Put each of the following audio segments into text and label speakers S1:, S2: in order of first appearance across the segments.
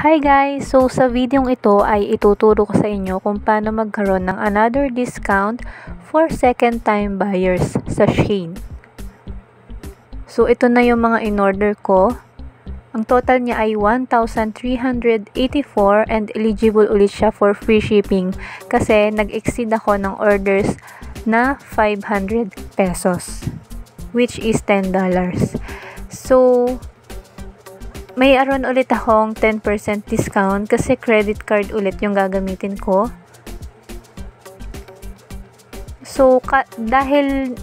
S1: Hi guys! So sa videong ito ay ituturo ko sa inyo kung paano magkaroon ng another discount for second time buyers sa Shein. So ito na yung mga in-order ko. Ang total niya ay 1,384 and eligible ulit siya for free shipping kasi nag-exceed ako ng orders na 500 pesos which is $10. So, may aron ulit akong 10% discount kasi credit card ulit yung gagamitin ko. So, ka- dahil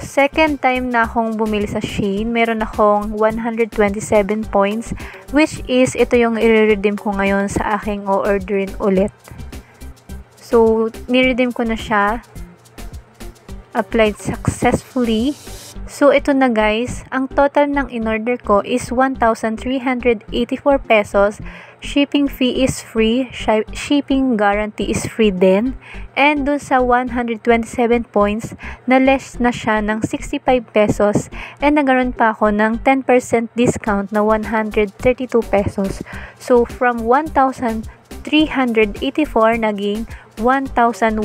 S1: second time na akong bumili sa Shein, meron akong 127 points which is ito yung i-redeem ko ngayon sa aking o-orderin ulit. So, ni-redeem ko na siya. Applied successfully. So, ito na guys. Ang total ng in-order ko is 1,384 pesos. Shipping fee is free. Shipping guarantee is free din. And dun sa 127 points, na less na siya ng 65 pesos. And nagaroon pa ako ng 10% discount na 132 pesos. So, from 1,384 naging 1,187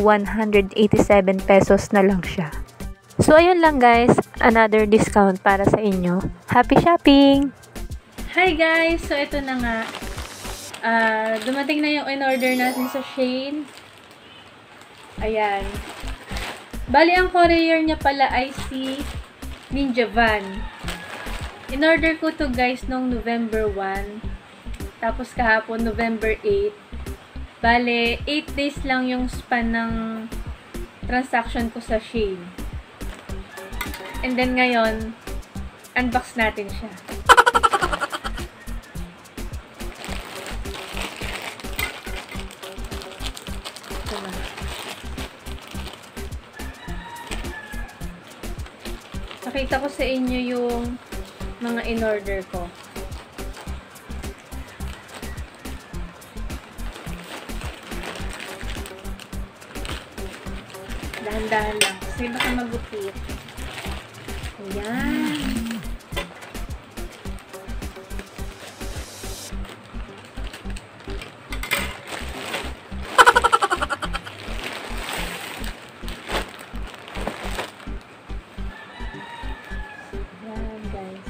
S1: pesos na lang siya. So, ayun lang guys. Another discount para sa inyo. Happy shopping!
S2: Hi guys! So, ito na nga. Uh, dumating na yung in-order natin sa Shane. Ayan. Bali, ang courier niya pala ay si Ninja Van. In-order ko to guys nung November 1. Tapos kahapon, November 8. Bale, 8 days lang yung span ng transaction ko sa Shane. And then ngayon, unbox natin siya. Pakita ko sa inyo yung mga in-order ko. Dahan-dahan lang. Kasi baka magupit. Ayan. Ayan, guys.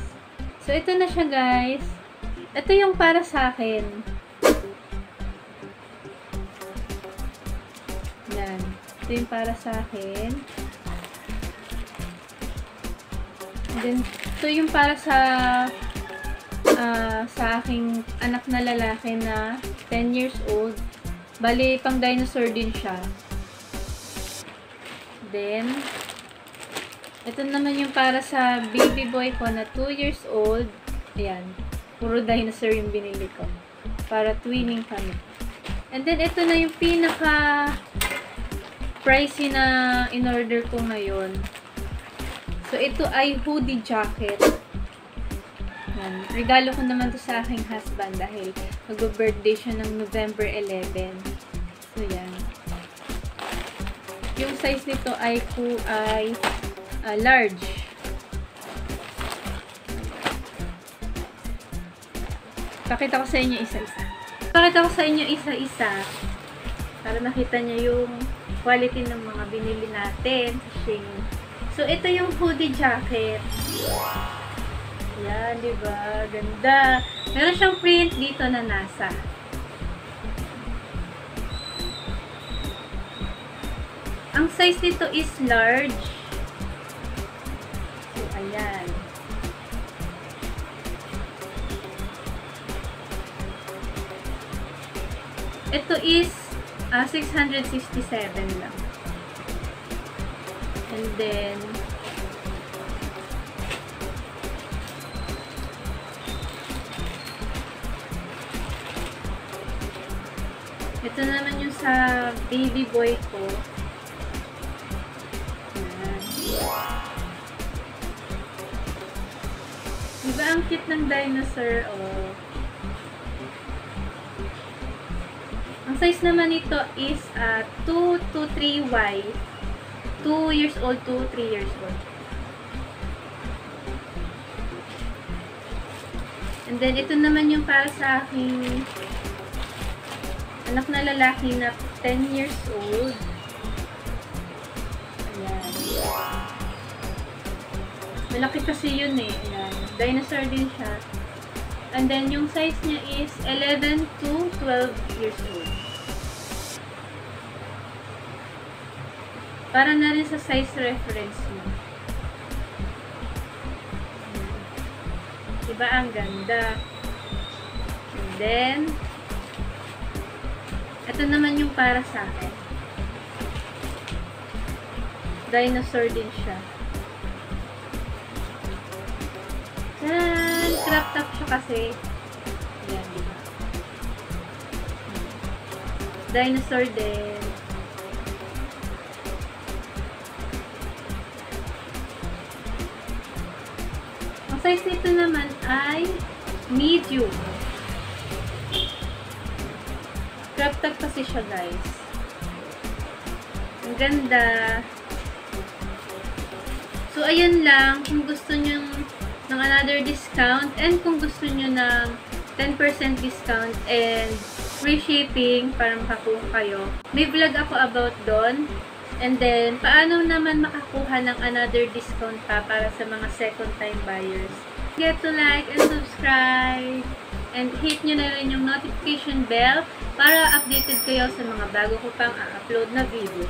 S2: So, ito na siya, guys. Ito yung para sa akin. Yan. Ito yung para sa akin. Then, ito yung para sa uh, sa aking anak na lalaki na 10 years old. Bali, pang dinosaur din siya. Then, ito naman yung para sa baby boy ko na 2 years old. Ayan. Puro dinosaur yung binili ko. Para twinning kami. And then, ito na yung pinaka pricey na in-order ko ngayon. So, ito ay hoodie jacket. Yan. Regalo ko naman to sa aking husband dahil mag-birthday siya ng November 11. So, yan. Yung size nito ay, ku ay uh, large. Pakita ko sa inyo isa-isa. Pakita ko sa inyo isa-isa para makita niyo yung quality ng mga binili natin sa Shein. So, ito yung hoodie jacket. Yan, di ba? Ganda. Meron siyang print dito na nasa. Ang size nito is large. So, ayan. Ito is uh, ah, 667 lang. And then, ito naman yung sa baby boy ko. Diba ang cute ng dinosaur? Oh. Ang size naman nito is uh, 2 to 3Y. 2 years old to 3 years old. And then, ito naman yung para sa aking anak na lalaki na 10 years old. Ayan. Malaki kasi yun eh. Ayan. Dinosaur din siya. And then, yung size niya is 11 to 12 years old. Para na rin sa size reference mo. Diba ang ganda? And then, ito naman yung para sa akin. Dinosaur din siya. Tan! Crop top siya kasi. Ayan, diba? Dinosaur din. Size nito naman ay medium. Crop top kasi siya, guys. Ang ganda. So, ayan lang. Kung gusto nyo ng another discount and kung gusto nyo ng 10% discount and free shipping para makakuha kayo. May vlog ako about doon. And then, paano naman makakuha ng another discount pa para sa mga second time buyers. Get to like and subscribe. And hit nyo na rin yung notification bell para updated kayo sa mga bago ko pang upload na video.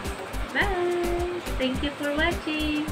S2: Bye! Thank you for watching!